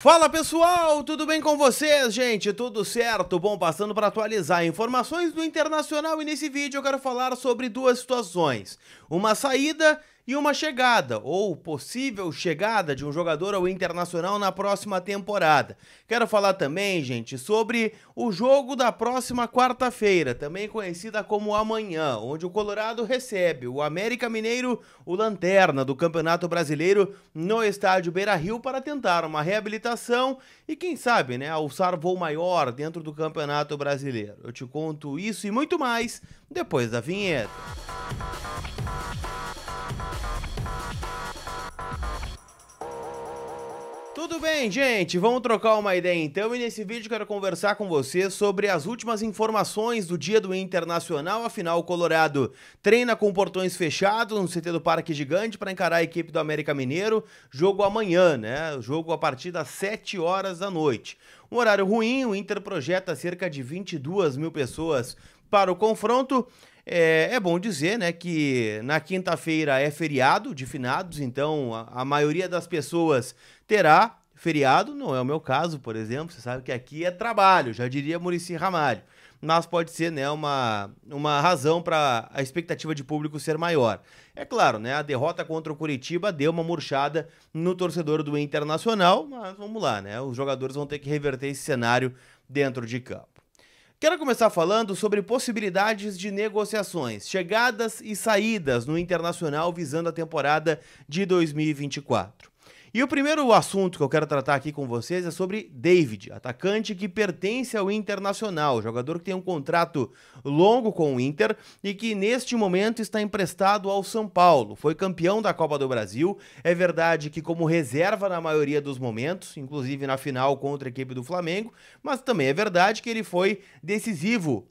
Fala pessoal, tudo bem com vocês, gente? Tudo certo? Bom, passando para atualizar informações do Internacional e nesse vídeo eu quero falar sobre duas situações: uma saída e uma chegada, ou possível chegada de um jogador ao Internacional na próxima temporada. Quero falar também, gente, sobre o jogo da próxima quarta-feira, também conhecida como amanhã, onde o Colorado recebe o América Mineiro, o Lanterna do Campeonato Brasileiro, no estádio Beira Rio para tentar uma reabilitação e, quem sabe, né, alçar voo maior dentro do Campeonato Brasileiro. Eu te conto isso e muito mais depois da vinheta. Tudo bem, gente? Vamos trocar uma ideia então e nesse vídeo quero conversar com você sobre as últimas informações do dia do Internacional. Afinal, o Colorado treina com portões fechados no CT do Parque Gigante para encarar a equipe do América Mineiro. Jogo amanhã, né? Jogo a partir das 7 horas da noite. Um horário ruim, o Inter projeta cerca de 22 mil pessoas para o confronto. É, é, bom dizer, né, que na quinta-feira é feriado de finados, então a, a, maioria das pessoas terá feriado, não é o meu caso, por exemplo, você sabe que aqui é trabalho, já diria Murici Ramalho, mas pode ser, né, uma, uma razão para a expectativa de público ser maior. É claro, né, a derrota contra o Curitiba deu uma murchada no torcedor do Internacional, mas vamos lá, né, os jogadores vão ter que reverter esse cenário dentro de campo. Quero começar falando sobre possibilidades de negociações, chegadas e saídas no Internacional visando a temporada de 2024. E o primeiro assunto que eu quero tratar aqui com vocês é sobre David, atacante que pertence ao Internacional, jogador que tem um contrato longo com o Inter e que neste momento está emprestado ao São Paulo. Foi campeão da Copa do Brasil. É verdade que como reserva na maioria dos momentos, inclusive na final contra a equipe do Flamengo, mas também é verdade que ele foi decisivo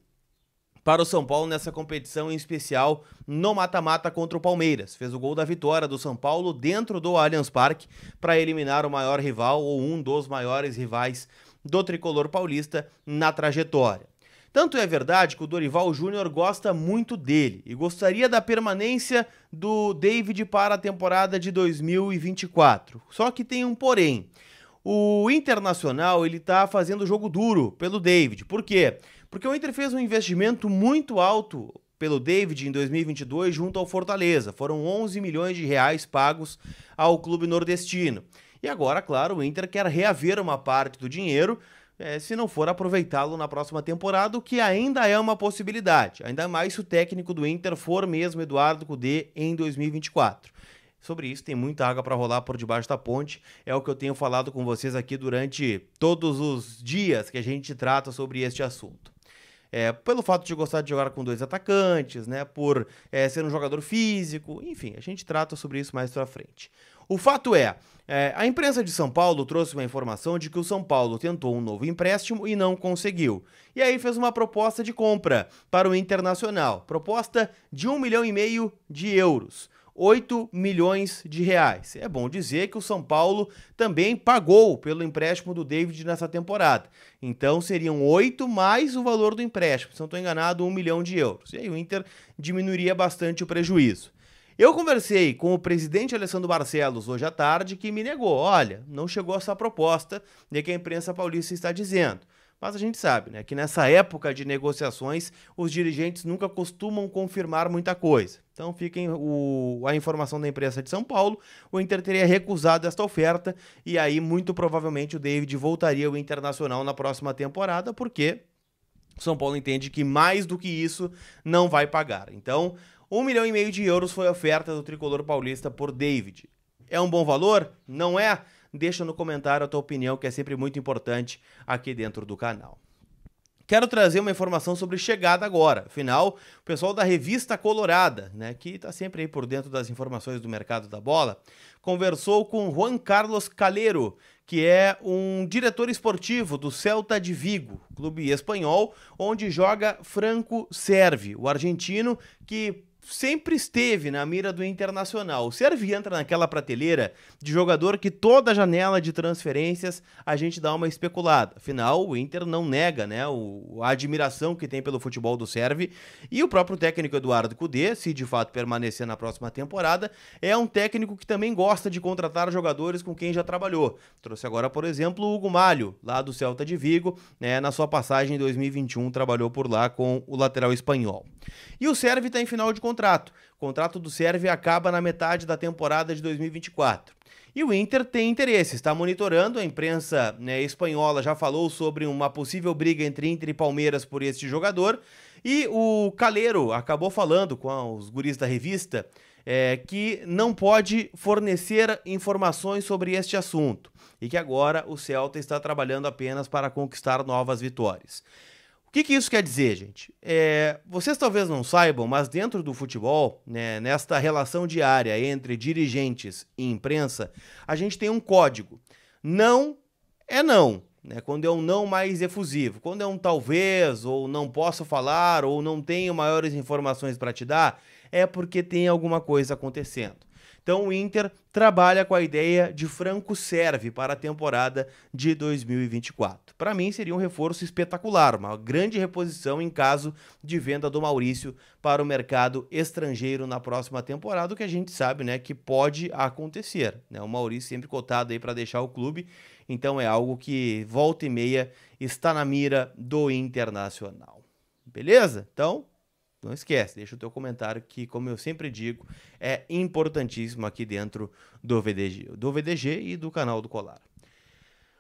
para o São Paulo nessa competição em especial no mata-mata contra o Palmeiras. Fez o gol da vitória do São Paulo dentro do Allianz Parque para eliminar o maior rival ou um dos maiores rivais do tricolor paulista na trajetória. Tanto é verdade que o Dorival Júnior gosta muito dele e gostaria da permanência do David para a temporada de 2024. Só que tem um porém. O Internacional ele tá fazendo jogo duro pelo David. Por quê? Porque o Inter fez um investimento muito alto pelo David em 2022 junto ao Fortaleza. Foram 11 milhões de reais pagos ao clube nordestino. E agora, claro, o Inter quer reaver uma parte do dinheiro, é, se não for aproveitá-lo na próxima temporada, o que ainda é uma possibilidade. Ainda mais se o técnico do Inter for mesmo Eduardo Cudê em 2024. Sobre isso, tem muita água para rolar por debaixo da ponte. É o que eu tenho falado com vocês aqui durante todos os dias que a gente trata sobre este assunto. É, pelo fato de gostar de jogar com dois atacantes, né? Por é, ser um jogador físico, enfim, a gente trata sobre isso mais pra frente. O fato é, é, a imprensa de São Paulo trouxe uma informação de que o São Paulo tentou um novo empréstimo e não conseguiu. E aí fez uma proposta de compra para o Internacional, proposta de um milhão e meio de euros. 8 milhões de reais. É bom dizer que o São Paulo também pagou pelo empréstimo do David nessa temporada. Então seriam 8 mais o valor do empréstimo. Se não estou enganado, 1 milhão de euros. E aí o Inter diminuiria bastante o prejuízo. Eu conversei com o presidente Alessandro Barcelos hoje à tarde que me negou: olha, não chegou essa proposta de que a imprensa paulista está dizendo. Mas a gente sabe, né, que nessa época de negociações, os dirigentes nunca costumam confirmar muita coisa. Então fiquem o, a informação da imprensa de São Paulo, o Inter teria recusado esta oferta e aí muito provavelmente o David voltaria ao Internacional na próxima temporada, porque São Paulo entende que mais do que isso não vai pagar. Então, um milhão e meio de euros foi a oferta do tricolor paulista por David. É um bom valor? Não é? Deixa no comentário a tua opinião, que é sempre muito importante aqui dentro do canal. Quero trazer uma informação sobre chegada agora. Afinal, o pessoal da revista Colorada, né, que está sempre aí por dentro das informações do mercado da bola, conversou com Juan Carlos Calero, que é um diretor esportivo do Celta de Vigo, clube espanhol, onde joga Franco Serve, o argentino que sempre esteve na mira do Internacional. O Servi entra naquela prateleira de jogador que toda janela de transferências a gente dá uma especulada. Afinal, o Inter não nega né, o, a admiração que tem pelo futebol do Servi e o próprio técnico Eduardo Cudê, se de fato permanecer na próxima temporada, é um técnico que também gosta de contratar jogadores com quem já trabalhou. Trouxe agora, por exemplo, o Hugo Malho, lá do Celta de Vigo, né, na sua passagem em 2021 trabalhou por lá com o lateral espanhol. E o Servi está em final de contrato. O contrato do Servi acaba na metade da temporada de 2024. E o Inter tem interesse, está monitorando. A imprensa né, espanhola já falou sobre uma possível briga entre Inter e Palmeiras por este jogador. E o Caleiro acabou falando com os guris da revista é, que não pode fornecer informações sobre este assunto e que agora o Celta está trabalhando apenas para conquistar novas vitórias. O que, que isso quer dizer, gente? É, vocês talvez não saibam, mas dentro do futebol, né, nesta relação diária entre dirigentes e imprensa, a gente tem um código. Não é não. Né, quando é um não mais efusivo, quando é um talvez, ou não posso falar, ou não tenho maiores informações para te dar, é porque tem alguma coisa acontecendo. Então o Inter trabalha com a ideia de Franco serve para a temporada de 2024. Para mim seria um reforço espetacular, uma grande reposição em caso de venda do Maurício para o mercado estrangeiro na próxima temporada, o que a gente sabe, né, que pode acontecer. Né? O Maurício sempre cotado aí para deixar o clube, então é algo que volta e meia está na mira do Internacional. Beleza? Então, não esquece, deixa o teu comentário que, como eu sempre digo, é importantíssimo aqui dentro do VDG, do VDG e do canal do Colar.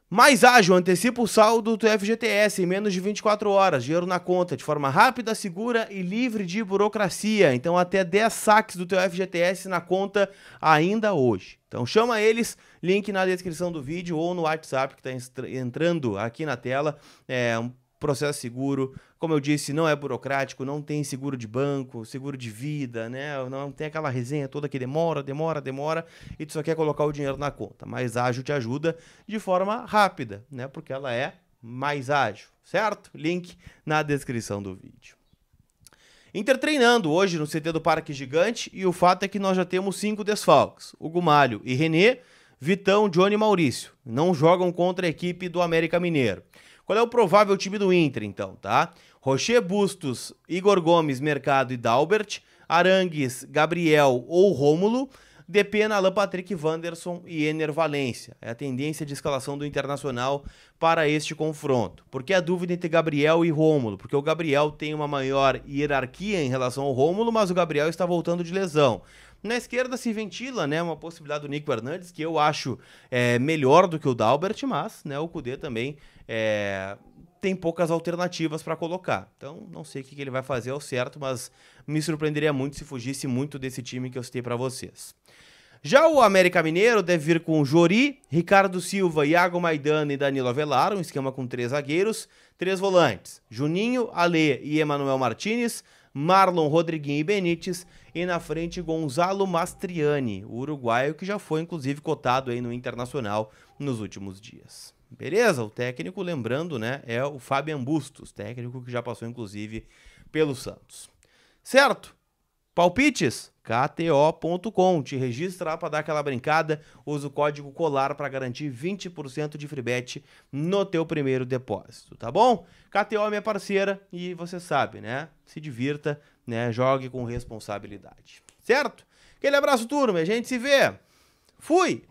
Mais ágil, antecipa o saldo do FGTS em menos de 24 horas, dinheiro na conta, de forma rápida, segura e livre de burocracia. Então, até 10 saques do teu FGTS na conta ainda hoje. Então, chama eles, link na descrição do vídeo ou no WhatsApp que está entrando aqui na tela. É processo seguro. Como eu disse, não é burocrático, não tem seguro de banco, seguro de vida, né? Não tem aquela resenha toda que demora, demora, demora e tu só quer colocar o dinheiro na conta. Mas ágil te ajuda de forma rápida, né? Porque ela é mais ágil, certo? Link na descrição do vídeo. Inter treinando hoje no CT do Parque Gigante e o fato é que nós já temos cinco desfalques: Hugo Malho e Renê, Vitão, Johnny e Maurício. Não jogam contra a equipe do América Mineiro. Qual é o provável time do Inter, então, tá? Rocher Bustos, Igor Gomes, Mercado e Dalbert, Arangues, Gabriel ou Rômulo, Depena, Alan Patrick, Wanderson e Ener Valência. É a tendência de escalação do Internacional para este confronto. Por que a dúvida entre Gabriel e Rômulo? Porque o Gabriel tem uma maior hierarquia em relação ao Rômulo, mas o Gabriel está voltando de lesão. Na esquerda se ventila né, uma possibilidade do Nico Hernandes, que eu acho é, melhor do que o Dalbert, mas né, o Cudê também é, tem poucas alternativas para colocar. Então, não sei o que ele vai fazer ao certo, mas me surpreenderia muito se fugisse muito desse time que eu citei para vocês. Já o América Mineiro deve vir com Jori, Ricardo Silva, Iago Maidana e Danilo Avelar, um esquema com três zagueiros, três volantes, Juninho, Ale e Emanuel Martinez, Marlon, Rodriguinho e Benítez, e na frente Gonzalo Mastriani, o uruguaio que já foi inclusive cotado aí no Internacional nos últimos dias. Beleza? O técnico, lembrando, né, é o Fabian Bustos, técnico que já passou inclusive pelo Santos. Certo? Palpites? KTO.com. Te registra para dar aquela brincada. Usa o código COLAR para garantir 20% de free bet no teu primeiro depósito, tá bom? KTO é minha parceira e você sabe, né? Se divirta, né? Jogue com responsabilidade. Certo? Aquele abraço, turma. A gente se vê. Fui!